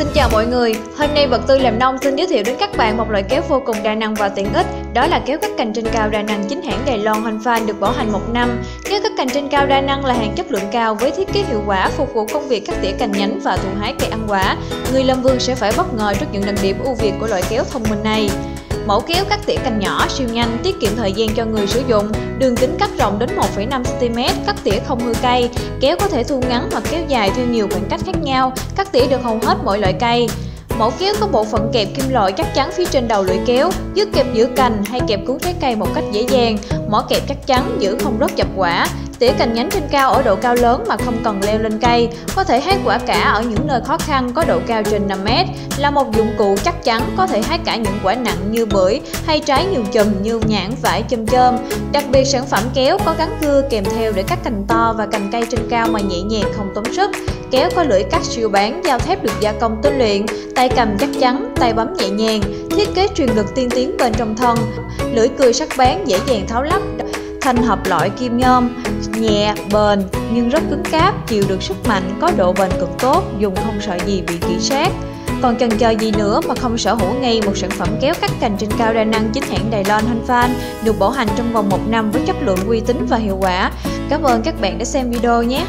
Xin chào mọi người, hôm nay Vật tư làm nông xin giới thiệu đến các bạn một loại kéo vô cùng đa năng và tiện ích Đó là kéo cắt cành trên cao đa năng chính hãng Đài Loan Hoành Phan được bảo hành một năm. Kéo cắt cành trên cao đa năng là hàng chất lượng cao với thiết kế hiệu quả phục vụ công việc cắt tỉa cành nhánh và thu hái cây ăn quả. Người làm vườn sẽ phải bất ngờ trước những đặc điểm ưu việt của loại kéo thông minh này. Mẫu kéo cắt tỉa cành nhỏ siêu nhanh, tiết kiệm thời gian cho người sử dụng, đường kính cắt rộng đến 1,5 cm, cắt tỉa không hư cây. Kéo có thể thu ngắn hoặc kéo dài theo nhiều khoảng cách khác nhau, cắt tỉa được hầu hết mọi loại cây. Mẫu kéo có bộ phận kẹp kim loại chắc chắn phía trên đầu lưỡi kéo, giúp kẹp giữ cành hay kẹp cuốn trái cây một cách dễ dàng. Mỏ kẹp chắc chắn giữ không rớt chập quả. Tỉa cành nhánh trên cao ở độ cao lớn mà không cần leo lên cây, có thể hái quả cả ở những nơi khó khăn có độ cao trên 5 mét, là một dụng cụ chắc chắn có thể hái cả những quả nặng như bưởi hay trái nhiều chùm như nhãn, vải, chôm chôm. Đặc biệt sản phẩm kéo có gắn cưa kèm theo để cắt cành to và cành cây trên cao mà nhẹ nhàng không tốn sức. Kéo có lưỡi cắt siêu bán, dao thép được gia công tinh luyện, tay cầm chắc chắn, tay bấm nhẹ nhàng, thiết kế truyền lực tiên tiến bên trong thân, lưỡi cưa sắc bén dễ dàng tháo lắp, thanh hợp loại kim nhôm, nhẹ, bền nhưng rất cứng cáp, chịu được sức mạnh, có độ bền cực tốt, dùng không sợ gì bị kỹ sát. Còn chần chờ gì nữa mà không sở hữu ngay một sản phẩm kéo cắt cành trên cao đa năng chính hãng Đài Loan Hanfan được bảo hành trong vòng một năm với chất lượng uy tín và hiệu quả. Cảm ơn các bạn đã xem video nhé!